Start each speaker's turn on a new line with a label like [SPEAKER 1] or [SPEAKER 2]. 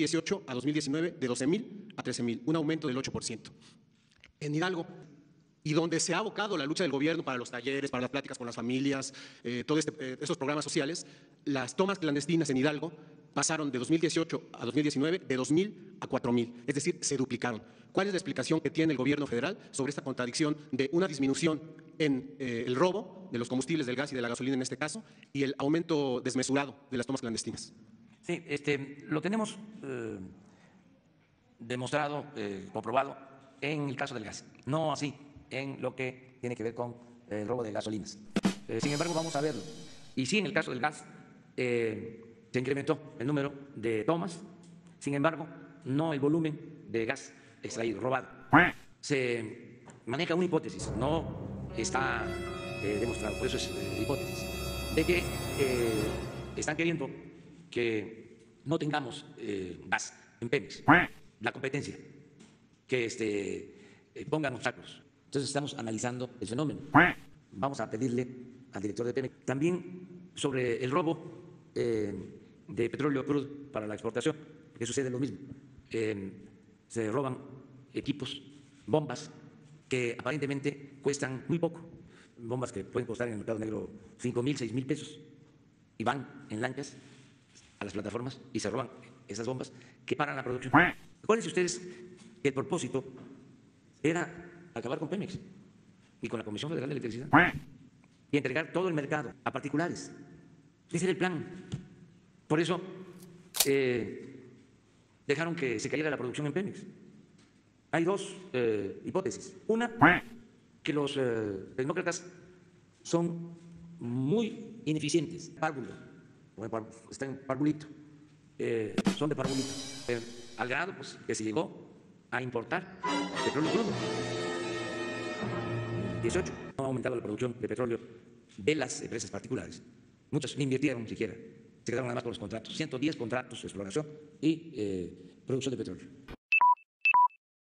[SPEAKER 1] 2018 a 2019 de 12 mil a 13 mil, un aumento del 8%. En Hidalgo, y donde se ha abocado la lucha del gobierno para los talleres, para las pláticas con las familias, eh, todos este, eh, estos programas sociales, las tomas clandestinas en Hidalgo pasaron de 2018 a 2019 de 2.000 a 4.000, es decir, se duplicaron. ¿Cuál es la explicación que tiene el gobierno federal sobre esta contradicción de una disminución en eh, el robo de los combustibles, del gas y de la gasolina en este caso, y el aumento desmesurado de las tomas clandestinas?
[SPEAKER 2] Este, lo tenemos eh, demostrado, eh, comprobado en el caso del gas, no así en lo que tiene que ver con el robo de gasolinas. sin embargo, vamos a verlo. Y sí, en el caso del gas, se incrementó el número de tomas, sin embargo, no el volumen de gas extraído, robado. Se maneja una hipótesis, no está eh, demostrado, por eso es eh, hipótesis, de que eh, están queriendo que no tengamos gas en Pemex, la competencia, que este, pongan obstáculos. Entonces estamos analizando el fenómeno. Vamos a pedirle al director de Pemex también sobre el robo de petróleo crudo para la exportación, que sucede lo mismo. se roban equipos, bombas, que aparentemente cuestan muy poco, bombas que pueden costar en el mercado negro 5 mil, 6 mil pesos, y van en lanchas a las plataformas y se roban esas bombas que paran la producción. Acuérdense ustedes que el propósito era acabar con Pemex y con la Comisión Federal de Electricidad y entregar todo el mercado a particulares. Ese era el plan. Por eso eh, dejaron que se cayera la producción en Pemex. Hay dos eh, hipótesis. Una, que los eh, tecnócratas son muy ineficientes. Párvulo, está en parvulito, son de parvulito. al grado pues, que se llegó a importar petróleo crudo. 18 no ha aumentado la producción de petróleo de las empresas particulares. Muchas ni invirtieron siquiera se quedaron nada más con los contratos, 110 contratos de exploración y eh, producción de petróleo.